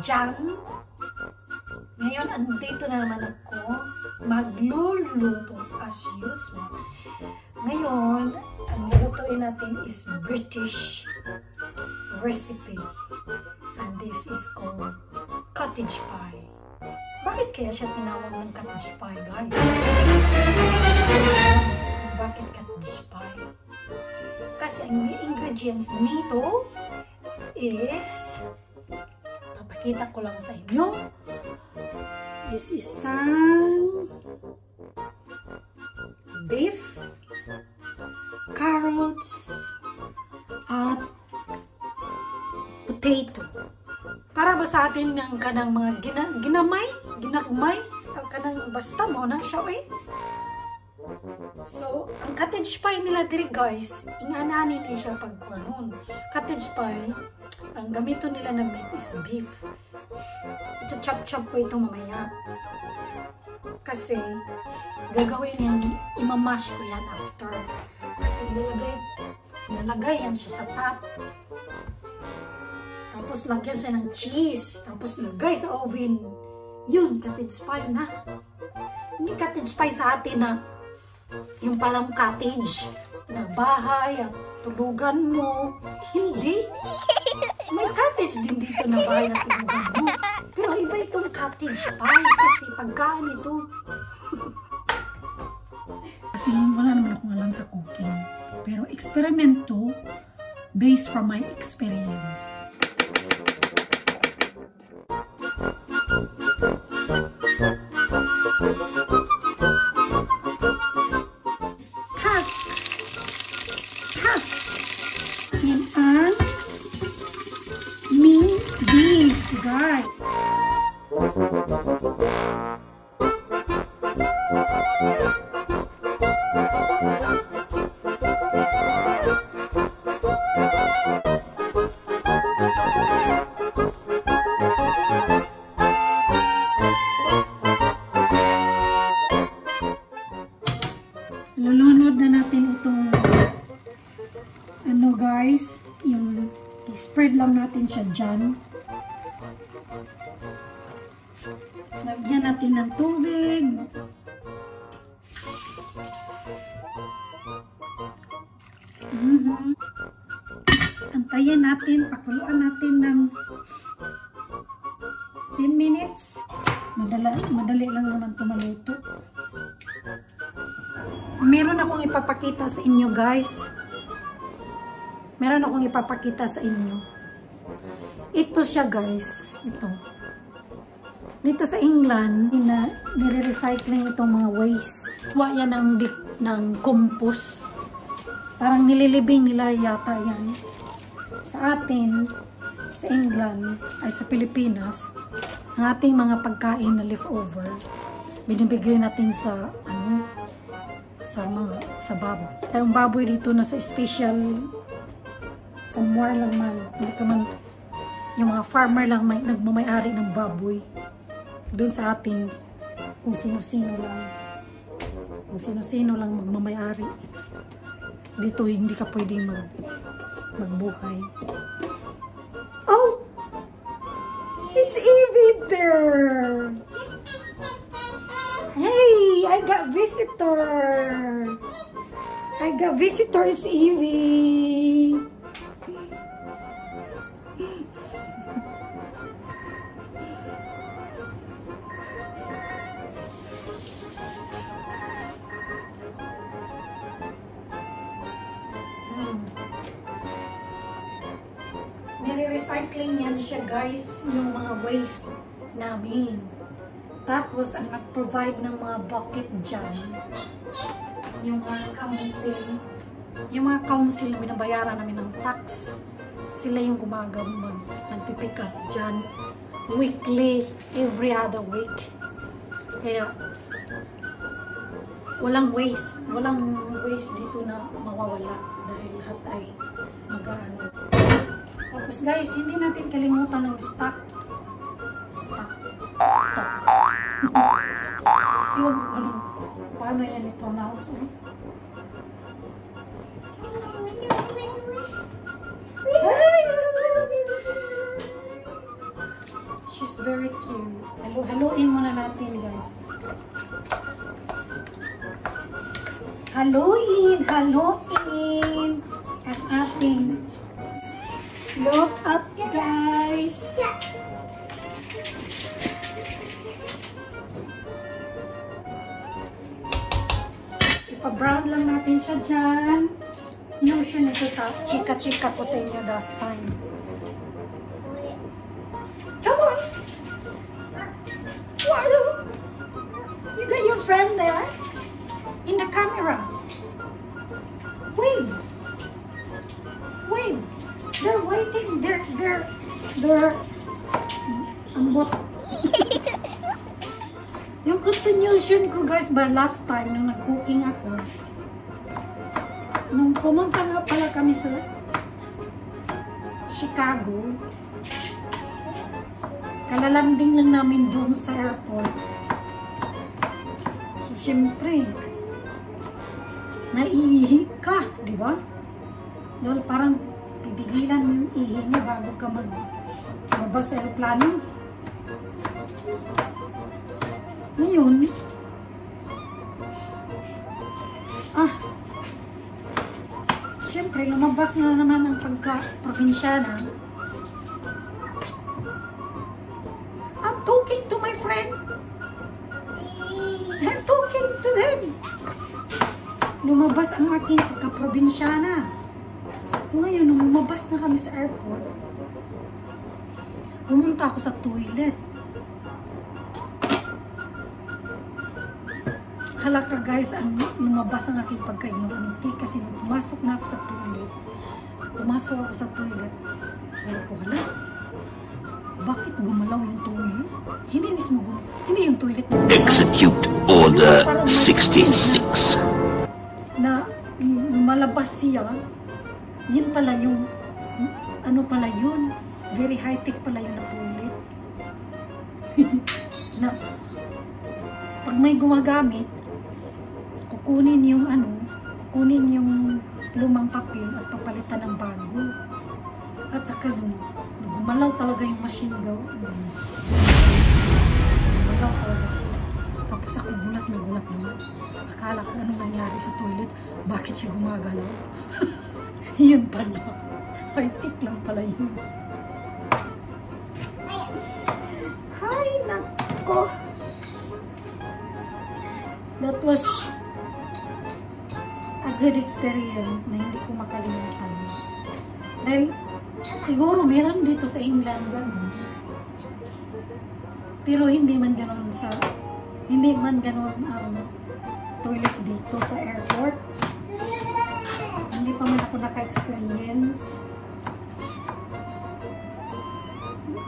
dyan? Ngayon, andito na naman ako. Magluluto as usual. Ngayon, ang lulutuin natin is British recipe. And this is called cottage pie. Bakit kaya siya tinawag ng cottage pie, guys? Bakit cottage pie? Kasi ang ingredients nito is papakita ko lang sa inyo. Is isang beef carrots at potato. Para ba sa atin ng kanang mga gina, ginamay ginagmay ang kanang basta mo na siya eh. So, ang cottage pie nila diri guys, inganani ni siya pag. Cottage pie, ang gamito nila na meat is beef. Ito chop-chop ko ito mamaya. Kasi, gagawin yan, imamash ko yan after. Kasi ilalagay, ilalagay yan siya sa top. Tapos lagyan siya ng cheese. Tapos lagay sa oven. Yun, cottage pie na. Hindi cottage pie sa atin na yung palang cottage na bahay at tulugan mo. Hindi. May cottage din dito na bahay na tulugan mo. Pero iba itong cottage pie kasi pagkaan ito. kasi wala naman akong alam sa cooking. Pero eksperimento based from my experience. Spread lang natin siya dyan. Lagyan natin ng tubig. Mm -hmm. Antayin natin, pakuluan natin ng 10 minutes. Madala, madali lang naman ito maluto. Meron akong ipapakita sa inyo guys meron akong ipapakita sa inyo. Ito siya guys. Ito. Dito sa England, nire-recycling itong mga waste. Kuha yan ng, ng compost. Parang nililibing nila yata yan. Sa atin, sa England, ay sa Pilipinas, ang ating mga pagkain na leftover, binibigay natin sa, ano, sa mga, sa baboy. Yung baboy dito na sa special somewhere lang man, hindi ka man, yung mga farmer lang may, nagmamayari ng baboy. Doon sa atin, kung sino-sino lang, kung sino-sino lang magmamayari. Dito hindi ka pwedeng mag, magbuhay. Oh! It's Evie there! Hey! I got visitor! I got visitor, it's Evie! Nire-recycling yan siya guys, yung mga waste namin. Tapos, ang nag-provide ng mga bucket dyan, yung mga council, yung mga council na binabayaran namin ng tax, sila yung gumagawa mag nagpipick up dyan weekly, every other week. Kaya, walang waste, walang waste dito na mawawala dahil lahat ay mag-ano. Tapos guys, hindi natin kalimutan ng stock. Stock. Stock. Yun, ano, paano yan i-pronounce? Eh? She's very cute. Halo haluin muna natin, guys. Haluin! Haluin! Ipa-brown lang natin siya dyan. Notion ito sa chika-chika ko sa inyo last time. Come on! Walu! You got your friend there? In the camera. Wave! Wave! They're waiting. They're, they're, they're, ang Yung continuation ko guys ba last time nung nag-cooking ako, nung pumunta nga pala kami sa Chicago, kalalanding lang namin doon sa airport. So, syempre, naiihi ka, di ba? Dahil parang pipigilan yung ihi mo bago ka mag mabas aeroplano. Ngayon, ah, syempre, lumabas na naman ang pagka-probinsyana. I'm talking to my friend. I'm talking to them. Lumabas ang aking pagka-probinsyana. So ngayon, nung lumabas na kami sa airport, pumunta ako sa toilet. Halaka guys, ang lumabas ang aking pagkainom kasi pumasok na ako sa toilet, pumasok ako sa toilet, sabi ko, hala, bakit gumalaw yung toilet? Hindi mismo gumalaw, hindi yung toilet. Execute Order 66. Na malabas siya, yun pala yung, ano pala yun, very high-tech pala yun na toilet. na, pag may gumagamit, kukunin yung ano, kukunin yung lumang papel at papalitan ng bago. At saka nung gumalaw talaga yung machine. Um, gumalaw talaga siya. Tapos ako gulat na gulat naman. Akala ko anong nangyari sa toilet. Bakit siya gumagalaw? yun pala. High-tech lang pala yun. Hay, nako. That was good experience na hindi ko makalimutan. Dahil siguro meron dito sa England ganun. Pero hindi man ganun sa hindi man ganun ang um, toilet dito sa airport. Hindi pa man ako naka-experience.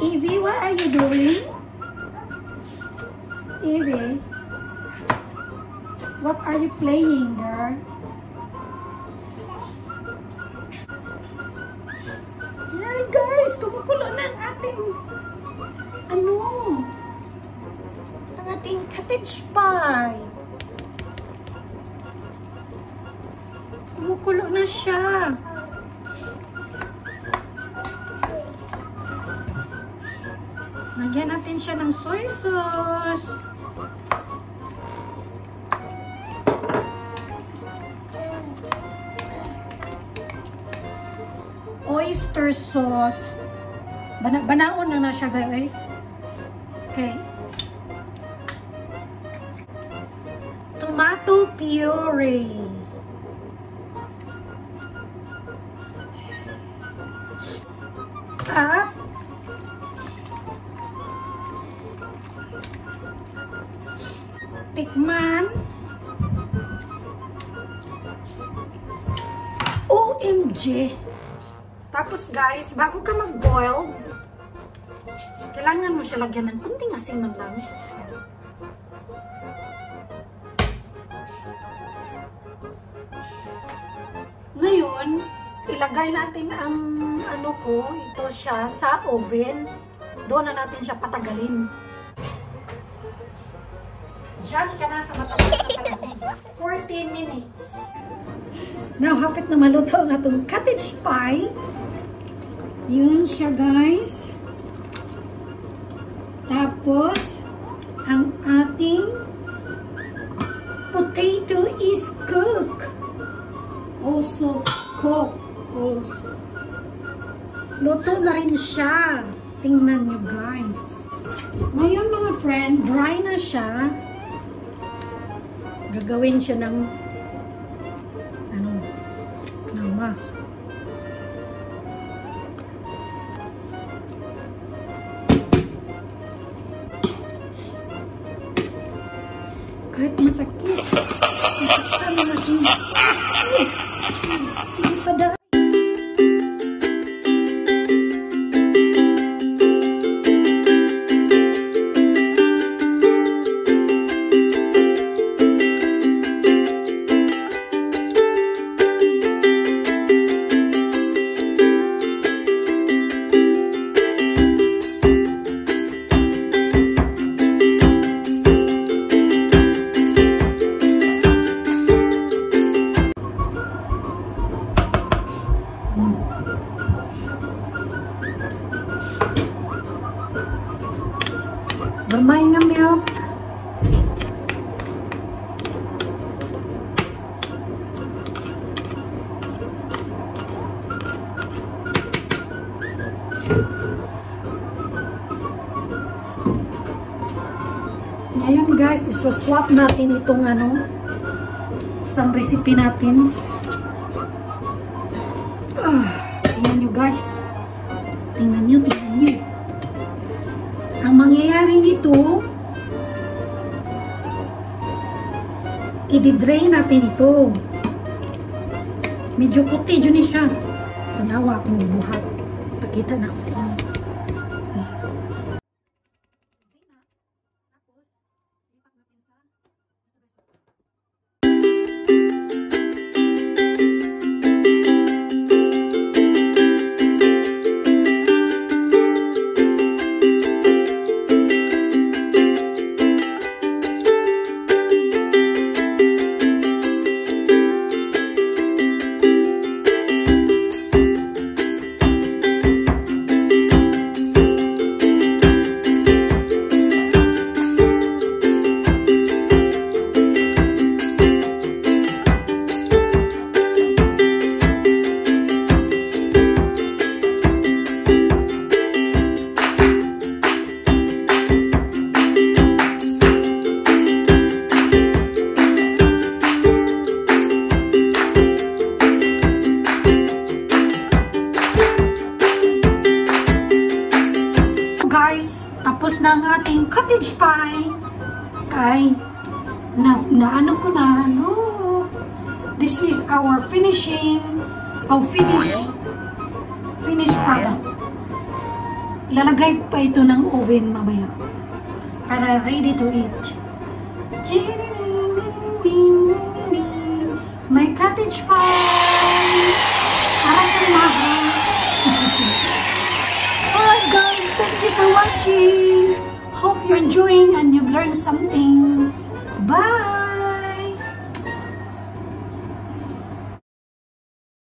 Evie, what are you doing? Evie, what are you playing there? Guys, kumukulo na ang ating ano? Ang ating cottage pie. Kumukulo na siya. Lagyan natin siya ng soy sauce. Oyster sauce. Bana banaon na na siya, guys. Okay. Tomato puree. At tikman. OMG! Tapos guys, bago ka mag-boil, kailangan mo siya lagyan ng kunting asin man lang. Ngayon, ilagay natin ang ano ko, ito siya sa oven. Doon na natin siya patagalin. Diyan ka na sa matagal na panahon. 40 minutes. Now, hapit na maluto ang atong cottage pie. Yun siya, guys. Tapos, ang ating potato is cooked. Also cooked. Also. Luto na rin siya. Tingnan nyo guys. Ngayon mga friend, dry na siya. Gagawin siya ng ano, ng mask. Sige pa dahil. Ngayon guys, iswaswap natin itong ano, isang recipe natin. Ah, tingnan nyo guys. Tingnan nyo, tingnan nyo. Ang mangyayari nito, i-drain natin ito. Medyo puti dyan siya. Tanawa akong buhat. Pakita na ko sa inyo. Our finishing, our finish, finished product. Ilalagay pa ito ng oven mamaya. Para ready to eat. May cottage pie! Para siyang mahal. Alright guys, thank you for watching. Hope you're enjoying and you've learned something. Bye!